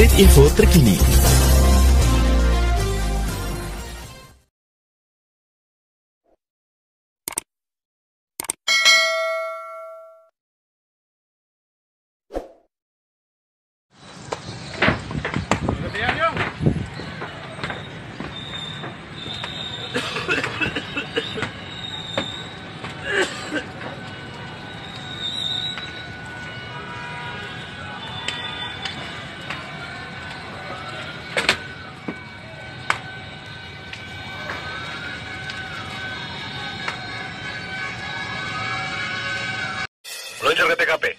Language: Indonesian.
update info terkini. dicho que te capé.